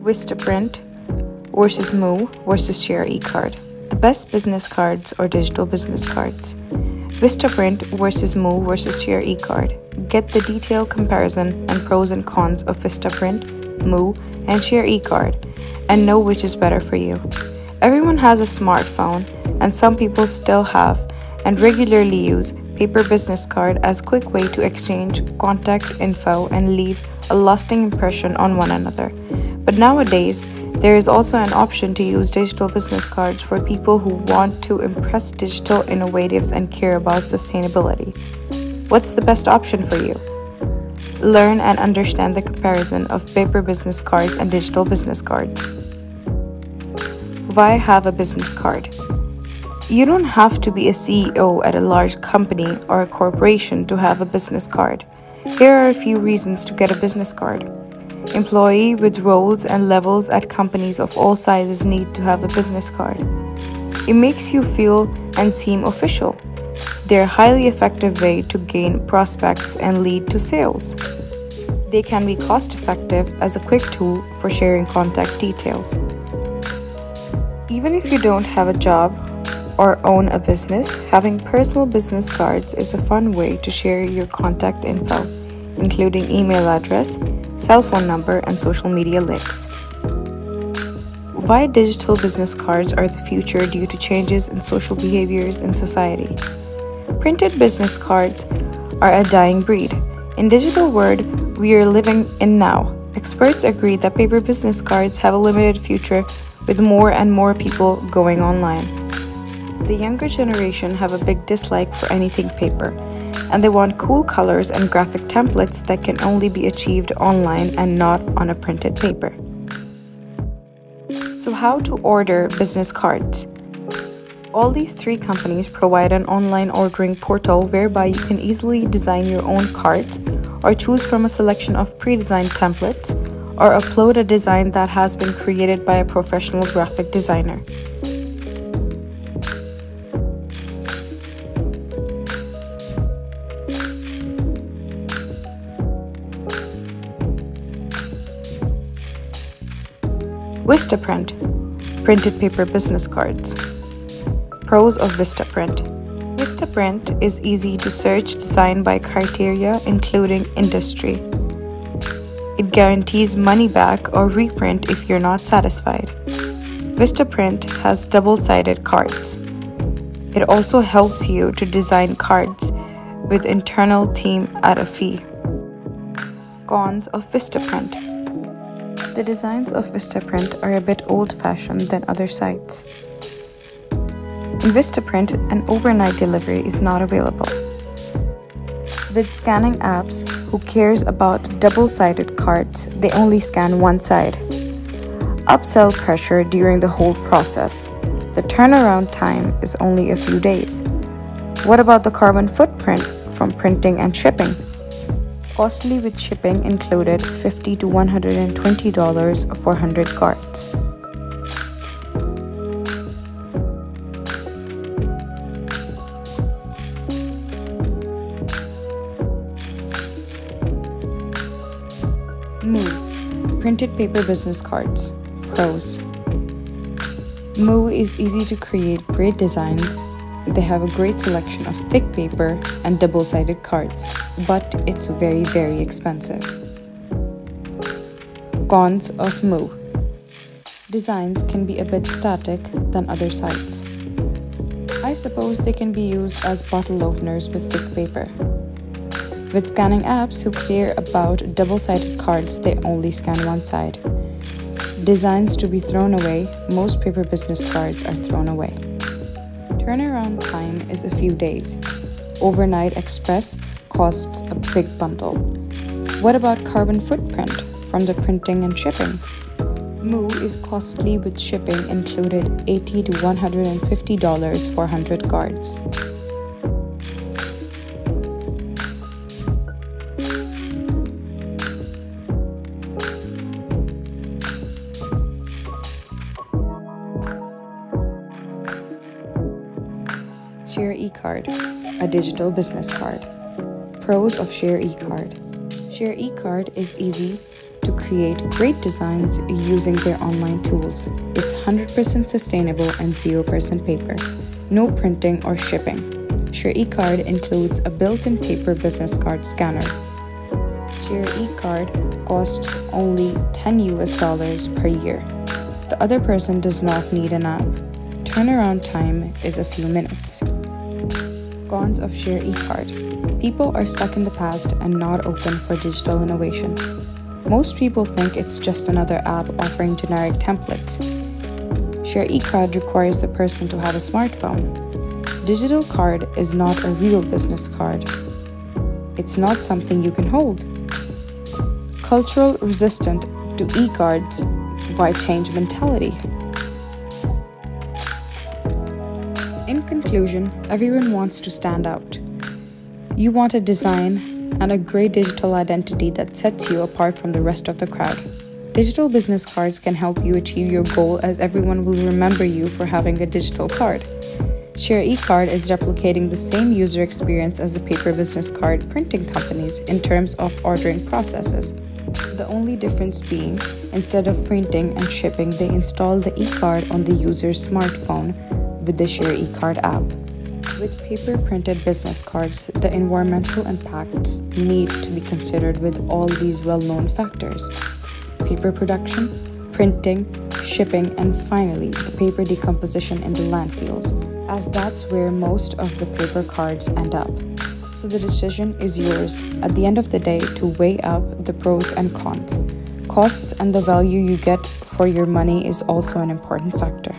Vistaprint versus Moo versus Share eCard. The best business cards or digital business cards. Vistaprint versus Moo versus Share eCard. Get the detailed comparison and pros and cons of Vistaprint, Moo, and Share eCard and know which is better for you. Everyone has a smartphone, and some people still have and regularly use paper business card as quick way to exchange contact info and leave a lasting impression on one another. But nowadays, there is also an option to use digital business cards for people who want to impress digital innovatives and care about sustainability. What's the best option for you? Learn and understand the comparison of paper business cards and digital business cards. Why have a business card? You don't have to be a CEO at a large company or a corporation to have a business card. Here are a few reasons to get a business card. Employee with roles and levels at companies of all sizes need to have a business card. It makes you feel and seem official. They're a highly effective way to gain prospects and lead to sales. They can be cost effective as a quick tool for sharing contact details. Even if you don't have a job or own a business, having personal business cards is a fun way to share your contact info, including email address, cell phone number, and social media links. Why digital business cards are the future due to changes in social behaviors in society. Printed business cards are a dying breed. In digital world we are living in now, experts agree that paper business cards have a limited future with more and more people going online. The younger generation have a big dislike for anything paper, and they want cool colors and graphic templates that can only be achieved online and not on a printed paper. So, how to order business cards? All these three companies provide an online ordering portal whereby you can easily design your own cards or choose from a selection of pre designed templates or upload a design that has been created by a professional graphic designer. Vistaprint Printed paper business cards. Pros of Vistaprint Vistaprint is easy to search design by criteria including industry. It guarantees money back or reprint if you're not satisfied. Vistaprint has double sided cards. It also helps you to design cards with internal team at a fee. Cons of Vistaprint the designs of Vistaprint are a bit old-fashioned than other sites. In Vistaprint, an overnight delivery is not available. With scanning apps, who cares about double-sided cards, they only scan one side. Upsell pressure during the whole process. The turnaround time is only a few days. What about the carbon footprint from printing and shipping? Costly with shipping included 50 to $120 for 100 cards. Moo Printed paper business cards. Pros Moo is easy to create great designs they have a great selection of thick paper and double sided cards, but it's very, very expensive. Cons of Moo Designs can be a bit static than other sites. I suppose they can be used as bottle openers with thick paper. With scanning apps who care about double sided cards, they only scan one side. Designs to be thrown away, most paper business cards are thrown away. Turnaround time is a few days. Overnight Express costs a big bundle. What about carbon footprint from the printing and shipping? Moo is costly with shipping included 80 to $150 for 100 cards. Share eCard, a digital business card. Pros of Share eCard Share eCard is easy to create great designs using their online tools. It's 100% sustainable and 0% paper. No printing or shipping. Share eCard includes a built-in paper business card scanner. Share eCard costs only 10 US dollars per year. The other person does not need an app. Turnaround time is a few minutes. Cons of Share eCard People are stuck in the past and not open for digital innovation. Most people think it's just another app offering generic templates. Share eCard requires the person to have a smartphone. Digital card is not a real business card. It's not something you can hold. Cultural resistant to e-cards why change mentality? In conclusion, everyone wants to stand out. You want a design and a great digital identity that sets you apart from the rest of the crowd. Digital business cards can help you achieve your goal as everyone will remember you for having a digital card. Share eCard is replicating the same user experience as the paper business card printing companies in terms of ordering processes. The only difference being, instead of printing and shipping, they install the eCard on the user's smartphone with the Share eCard app. With paper printed business cards, the environmental impacts need to be considered with all these well known factors paper production, printing, shipping, and finally, the paper decomposition in the landfills, as that's where most of the paper cards end up. So the decision is yours at the end of the day to weigh up the pros and cons. Costs and the value you get for your money is also an important factor.